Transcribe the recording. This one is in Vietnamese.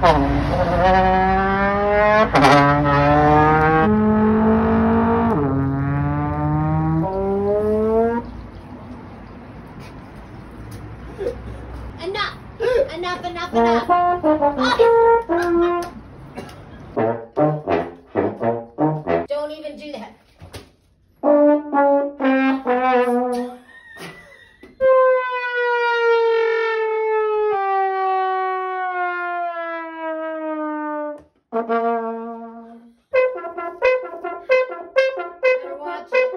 Enough! Enough, enough, enough! Ay! watching.